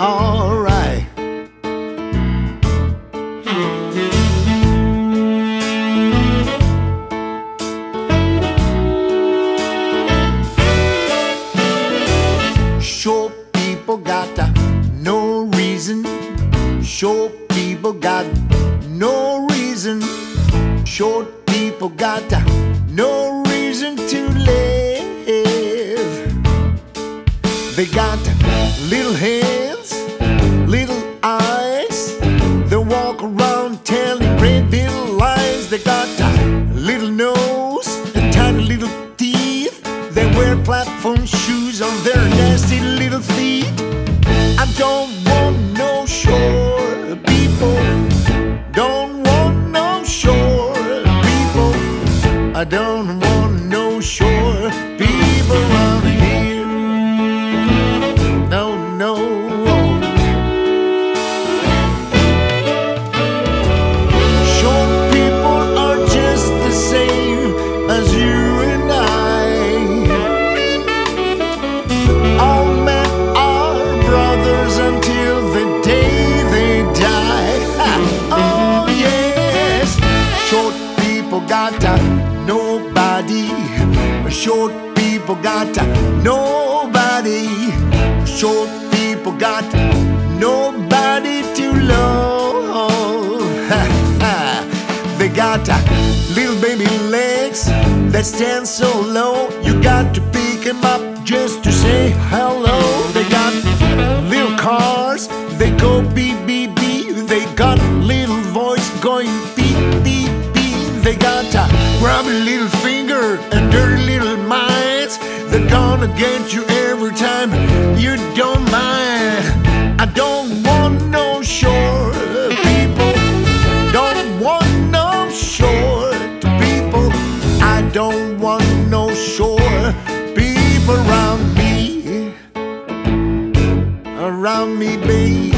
alright. Short uh, people got no reason. People got uh, no reason. Short people got no reason They got little hands, little eyes. They walk around telling great big lies. They got little nose and tiny little teeth. They wear platform shoes on their nasty little feet. I don't want no short people. Don't want no short people. I don't want got nobody. Short people got nobody. Short people got nobody to love. They got little baby legs that stand so low. You got to pick 'em up just to say hello. They got little cars, they go beep beep beep. They got little voice going Get you every time you don't mind. I don't want no short people. Don't want no short people. I don't want no short people around me. Around me, baby.